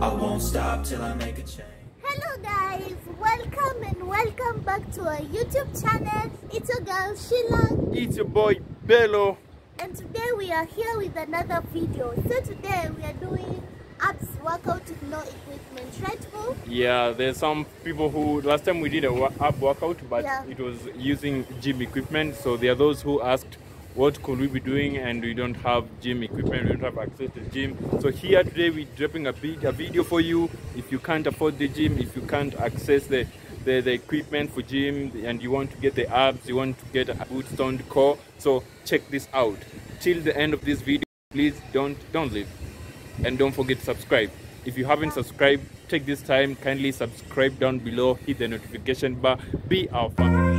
I won't stop till I make a change Hello guys, welcome and welcome back to our YouTube channel. It's your girl Sheila It's your boy Bello. and today we are here with another video. So today we are doing abs workout with no equipment, right Bo? Yeah, there's some people who last time we did a wa- ab workout, but Yeah. it was using gym equipment. So there are those who asked, what could we be doing? And we don't have gym equipment. We don't have access to gym. So here today we're dropping a, vid- a video for you. If you can't afford the gym, if you can't access the the, the equipment for gym and you want to get the abs, you want to get a good toned core, so check this out. Till the end of this video, please don't don't leave. and don't forget to subscribe if you haven't subscribed take this time kindly subscribe down below hit the notification bar be our family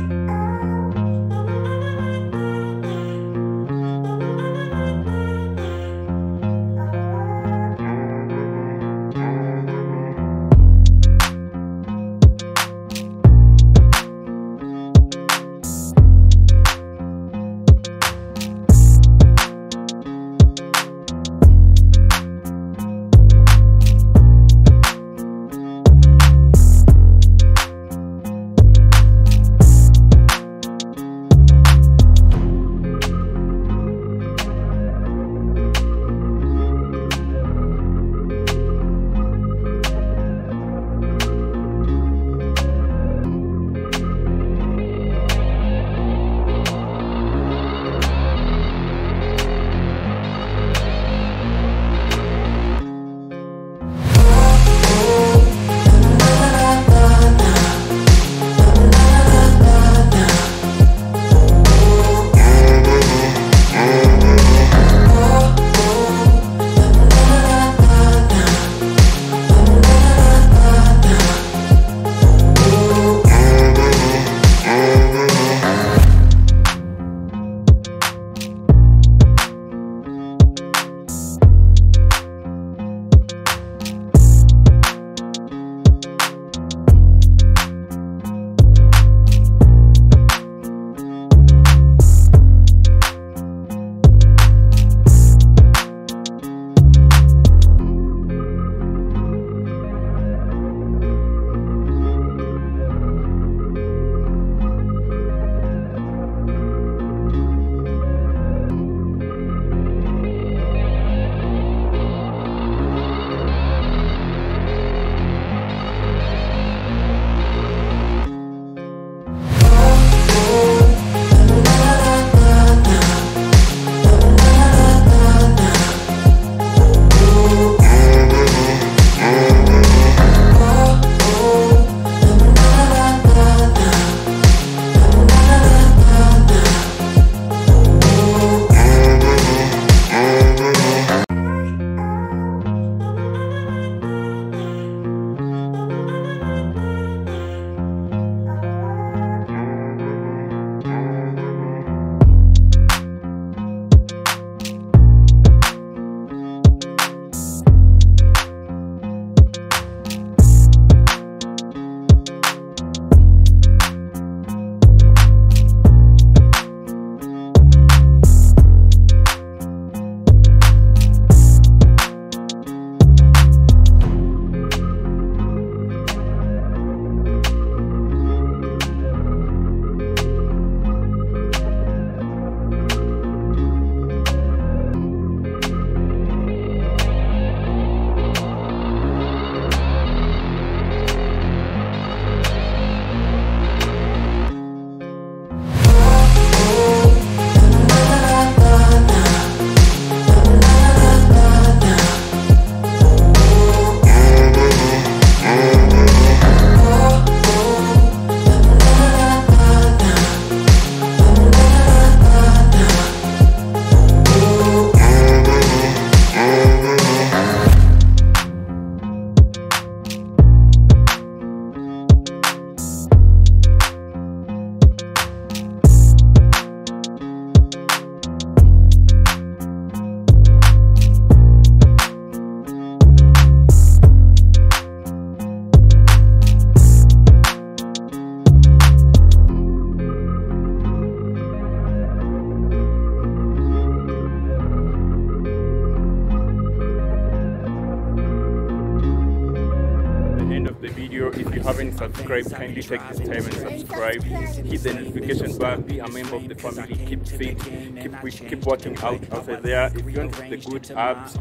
subscribe, kindly take this time and subscribe. Hit the notification bar. Be a member of the family. Keep fit. Keep keep working out outside there. If you want the good abs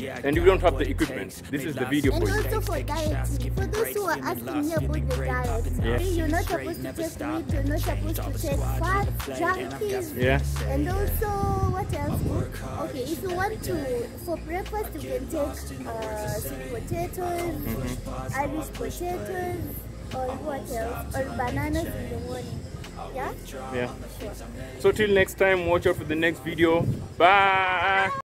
and you don't have the equipment, this is the video And for you. also for dieting, for those who are asking me about the diet, Yeah. you're not supposed to take meat, you're not supposed to take fat, junkies, Yeah. and also what else? Okay, if you want to, for breakfast you can take uh, sweet potatoes, Mm-hmm. Irish potatoes, or what else? Or bananas in the morning. Yeah? Yeah. So till next time, watch out for the next video. Bye.